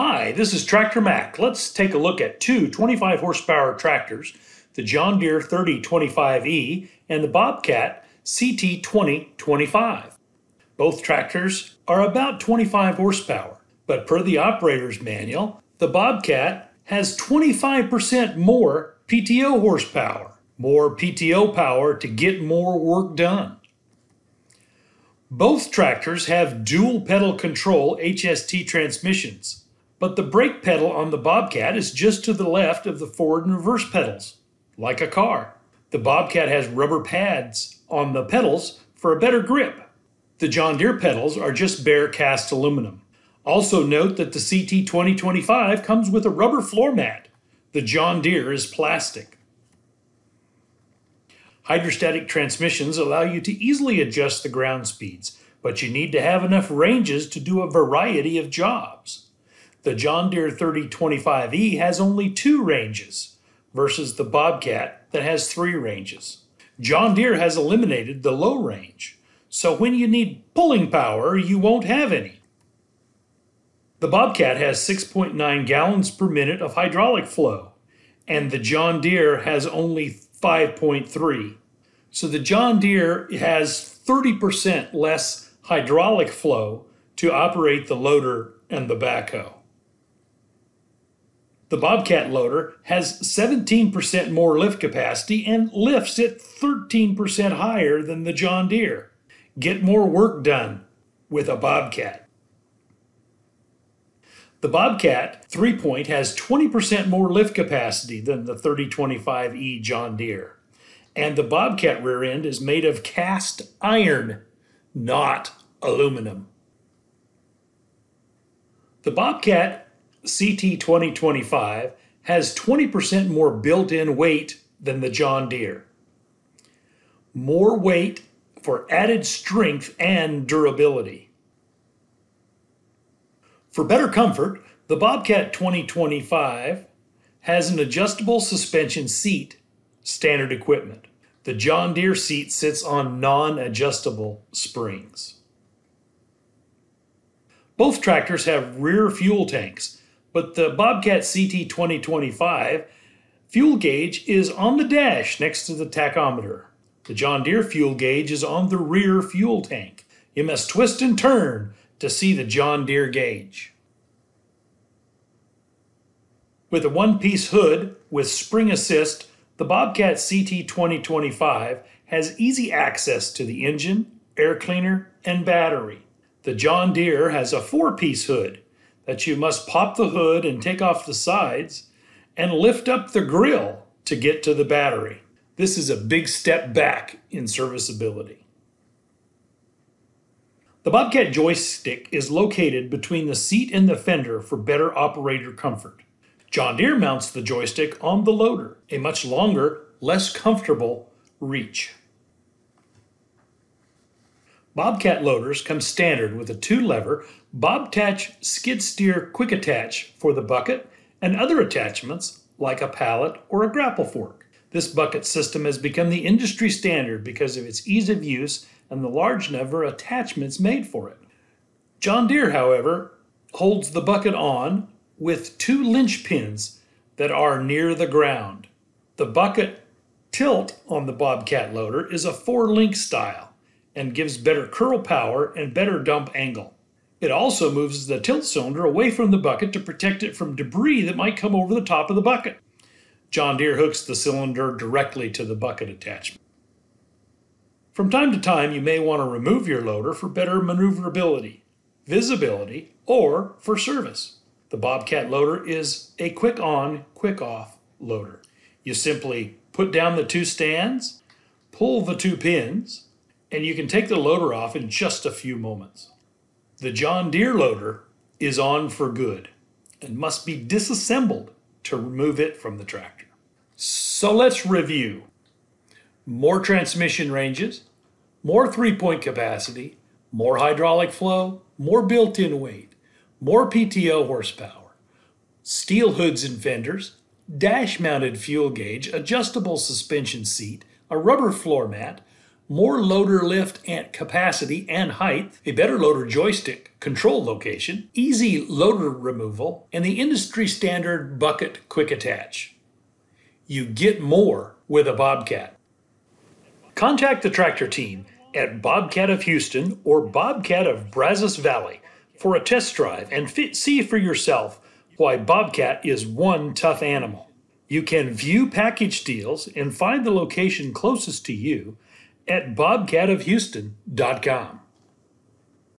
Hi, this is Tractor Mac. Let's take a look at two 25 horsepower tractors, the John Deere 3025E and the Bobcat CT2025. Both tractors are about 25 horsepower, but per the operator's manual, the Bobcat has 25% more PTO horsepower, more PTO power to get more work done. Both tractors have dual pedal control HST transmissions, but the brake pedal on the Bobcat is just to the left of the forward and reverse pedals, like a car. The Bobcat has rubber pads on the pedals for a better grip. The John Deere pedals are just bare cast aluminum. Also note that the CT 2025 comes with a rubber floor mat. The John Deere is plastic. Hydrostatic transmissions allow you to easily adjust the ground speeds, but you need to have enough ranges to do a variety of jobs. The John Deere 3025E has only two ranges versus the Bobcat that has three ranges. John Deere has eliminated the low range, so when you need pulling power, you won't have any. The Bobcat has 6.9 gallons per minute of hydraulic flow, and the John Deere has only 5.3. So the John Deere has 30% less hydraulic flow to operate the loader and the backhoe. The Bobcat loader has 17% more lift capacity and lifts it 13% higher than the John Deere. Get more work done with a Bobcat. The Bobcat 3 point has 20% more lift capacity than the 3025E John Deere. And the Bobcat rear end is made of cast iron, not aluminum. The Bobcat CT 2025 has 20% more built in weight than the John Deere. More weight for added strength and durability. For better comfort, the Bobcat 2025 has an adjustable suspension seat, standard equipment. The John Deere seat sits on non adjustable springs. Both tractors have rear fuel tanks but the Bobcat CT 2025 fuel gauge is on the dash next to the tachometer. The John Deere fuel gauge is on the rear fuel tank. You must twist and turn to see the John Deere gauge. With a one piece hood with spring assist, the Bobcat CT 2025 has easy access to the engine, air cleaner, and battery. The John Deere has a four piece hood that you must pop the hood and take off the sides and lift up the grill to get to the battery. This is a big step back in serviceability. The Bobcat joystick is located between the seat and the fender for better operator comfort. John Deere mounts the joystick on the loader, a much longer, less comfortable reach. Bobcat loaders come standard with a two lever Bobtach skid steer quick attach for the bucket and other attachments like a pallet or a grapple fork. This bucket system has become the industry standard because of its ease of use and the large number of attachments made for it. John Deere, however, holds the bucket on with two linch pins that are near the ground. The bucket tilt on the Bobcat loader is a four link style and gives better curl power and better dump angle. It also moves the tilt cylinder away from the bucket to protect it from debris that might come over the top of the bucket. John Deere hooks the cylinder directly to the bucket attachment. From time to time, you may want to remove your loader for better maneuverability, visibility, or for service. The Bobcat loader is a quick on, quick off loader. You simply put down the two stands, pull the two pins, and you can take the loader off in just a few moments. The John Deere loader is on for good and must be disassembled to remove it from the tractor. So let's review. More transmission ranges, more three point capacity, more hydraulic flow, more built in weight, more PTO horsepower, steel hoods and fenders, dash mounted fuel gauge, adjustable suspension seat, a rubber floor mat, more loader lift and capacity and height, a better loader joystick control location, easy loader removal, and the industry standard bucket quick attach. You get more with a Bobcat. Contact the tractor team at Bobcat of Houston or Bobcat of Brazos Valley for a test drive and fit, see for yourself why Bobcat is one tough animal. You can view package deals and find the location closest to you at bobcatofhouston.com.